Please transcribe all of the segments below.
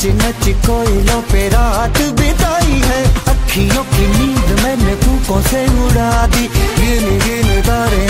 नच नच कोयलों पे रात बिताई है। अखियों की नींद मैंने फूकों से उड़ा दी। गिन गिन तारे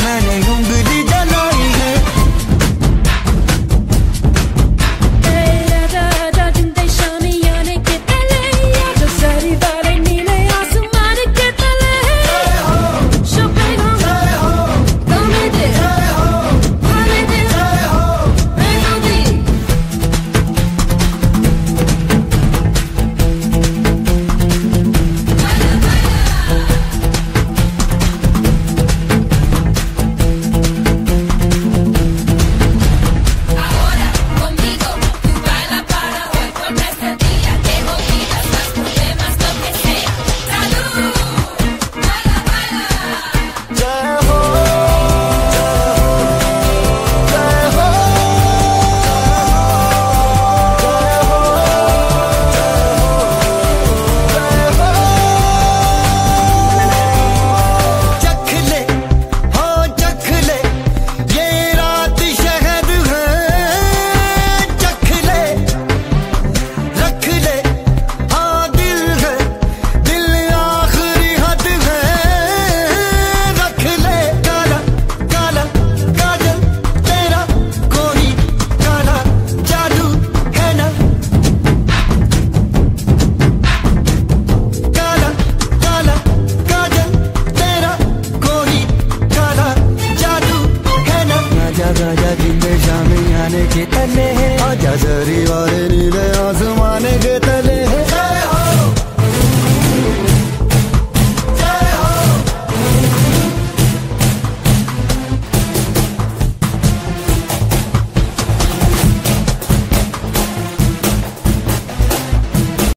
ചതറി വരനിലയാസം